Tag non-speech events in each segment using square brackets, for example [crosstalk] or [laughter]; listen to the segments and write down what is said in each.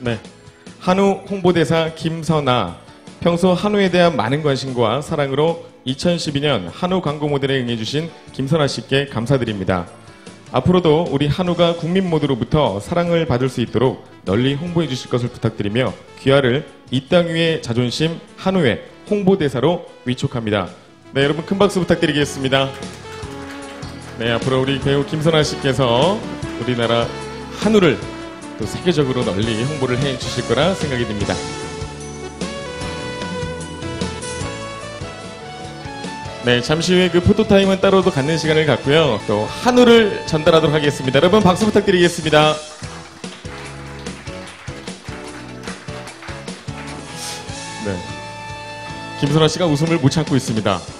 네. 한우 홍보대사 김선아. 평소 한우에 대한 많은 관심과 사랑으로 2012년 한우 광고 모델에 응해주신 김선아 씨께 감사드립니다. 앞으로도 우리 한우가 국민 모두로부터 사랑을 받을 수 있도록 널리 홍보해 주실 것을 부탁드리며 귀하를 이 땅 위의 자존심 한우의 홍보대사로 위촉합니다. 네, 여러분 큰 박수 부탁드리겠습니다. 네, 앞으로 우리 배우 김선아 씨께서 우리나라 한우를 또 세계적으로 널리 홍보를 해 주실 거라 생각이 듭니다. 네, 잠시 후에 그 포토타임은 따로도 갖는 시간을 갖고요. 또 한우를 전달하도록 하겠습니다. 여러분 박수 부탁드리겠습니다. 네. 김선아 씨가 웃음을 못 참고 있습니다.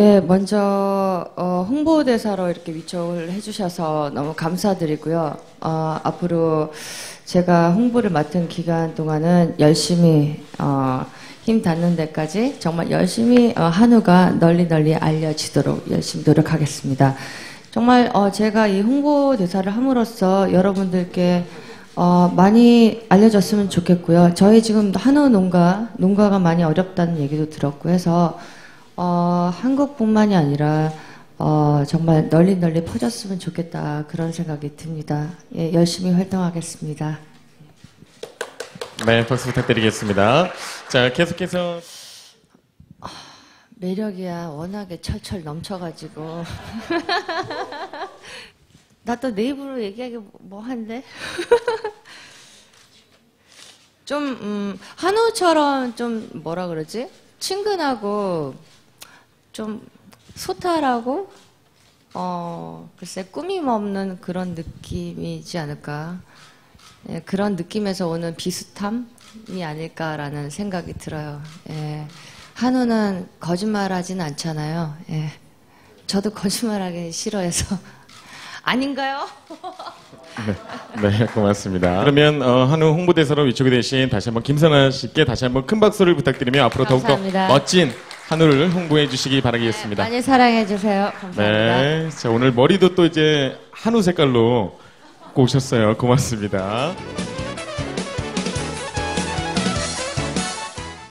예, 먼저 어, 홍보대사로 이렇게 위촉을 해주셔서 너무 감사드리고요. 어, 앞으로 제가 홍보를 맡은 기간 동안은 열심히 어, 힘 닿는 데까지 정말 열심히 어, 한우가 널리 널리 알려지도록 열심히 노력하겠습니다. 정말 어, 제가 이 홍보대사를 함으로써 여러분들께 어, 많이 알려졌으면 좋겠고요. 저희 지금 한우 농가, 농가가 많이 어렵다는 얘기도 들었고 해서 어, 한국뿐만이 아니라 어, 정말 널리 널리 퍼졌으면 좋겠다 그런 생각이 듭니다. 예, 열심히 활동하겠습니다. 네, 박수 부탁드리겠습니다. 자, 계속해서 매력이야 워낙에 철철 넘쳐가지고 [laughs] 나 또 내 입으로 얘기하기 뭐 한데 [laughs] 좀 음, 한우처럼 좀 뭐라 그러지 친근하고 좀 소탈하고 어 글쎄 꾸밈 없는 그런 느낌이지 않을까 예, 그런 느낌에서 오는 비슷함이 아닐까라는 생각이 들어요. 예. 한우는 거짓말하진 않잖아요. 예. 저도 거짓말하기 싫어해서 [laughs] 아닌가요? 네, 고맙습니다. 그러면 어, 한우 홍보대사로 위촉이 되신 다시 한번 김선아 씨께 다시 한번 큰 박수를 부탁드리며 앞으로 감사합니다. 더욱더 멋진 한우를 홍보해 주시기 바라겠습니다. 많이 사랑해 주세요. 감사합니다. 네, 자 오늘 머리도 또 이제 한우 색깔로 고 오셨어요. 고맙습니다.